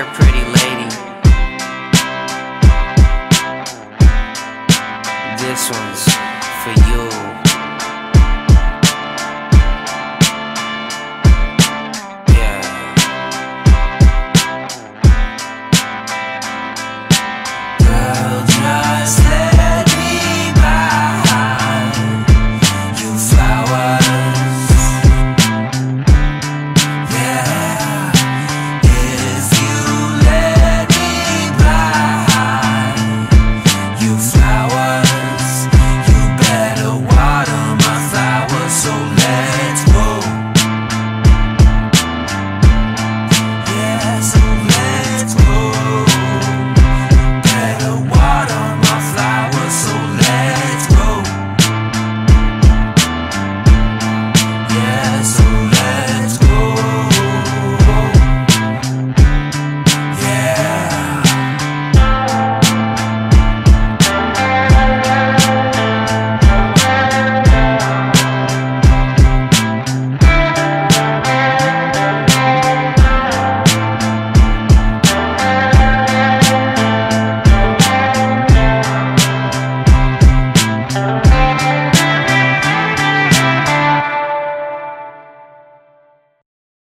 dear pretty lady. This one's for you.